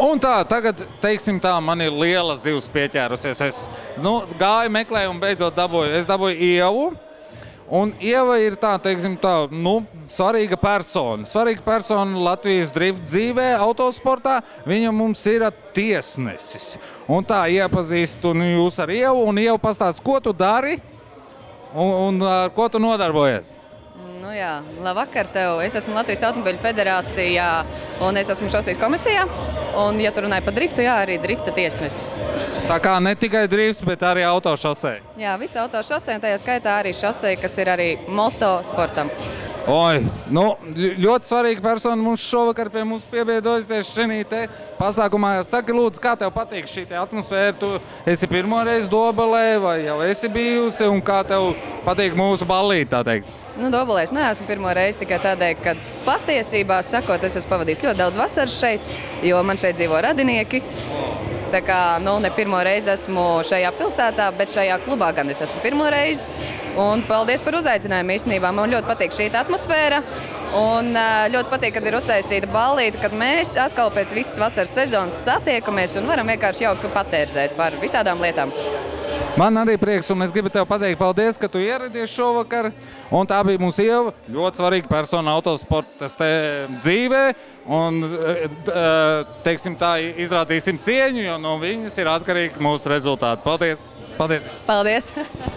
Un tā, tagad, teiksim tā, man ir liela zivs pieķērusies. Es nu, gāju, meklēju un beidzot dabūju. Es dabūju ievu. Un Ieva ir tā, teiksim, tā nu, svarīga persona. Svarīga persona Latvijas drift dzīvē, autosportā. Viņa mums ir tiesnesis. Un tā iepazīst un jūs ar Ievu. Un Ieva pastāst, ko tu dari un, un ar ko tu nodarbojies. Nu jā, labvakar tev. Es esmu Latvijas Automobiļu federācijā un es esmu šosīs komisijā. Un, ja tu runāji par driftu, jā, arī drifta tiesnesis. Tā kā ne tikai drifts, bet arī autošosē. Jā, visa autošosē, un tajā skaitā arī šosē, kas ir arī motosportam. Oi, nu, ļoti svarīga persona mums šovakar pie mums piebiedrojusies šajā pasākumā. Saki, lūdzu, kā tev patīk šī te atmosfēra? Tu esi pirmo reizi Dobelē vai jau esi bijusi, un kā tev patīk mūsu ballīte, tā teikt? Nu, Dobelēs neesmu pirmo reizi tikai tādēļ, ka patiesībā sakot, es esmu pavadījis ļoti daudz vasaras šeit, jo man šeit dzīvo radinieki. Tā kā nu, ne pirmo reizi esmu šajā pilsētā, bet šajā klubā gan es esmu pirmo reizi. Un paldies par uzaicinājumu īstenībā. Man ļoti patīk šī atmosfēra. Un ļoti patīk, kad ir uztaisīta ballīte, kad mēs atkal pēc visas vasaras sezonas satiekamies un varam vienkārši jauki patērzēt par visādām lietām. Man arī prieks, un es gribu tev pateikt, paldies, ka tu ieradies šovakar. Un tā bija mūsu ieva, ļoti svarīga persona autosporta dzīvē. Un, eh, eh, teiksim tā, izrādīsim cieņu, jo no viņas ir atkarīgi mūsu rezultāti. Paldies! Paldies! Paldies!